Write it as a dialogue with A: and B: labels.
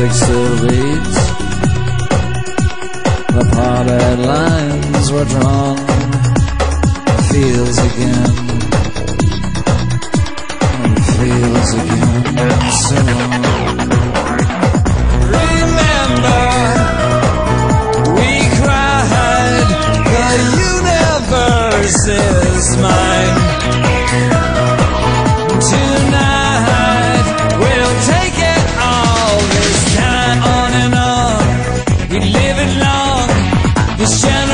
A: pixelates The parted lines were drawn. It feels again. It feels again. Soon Remember We cried The universe question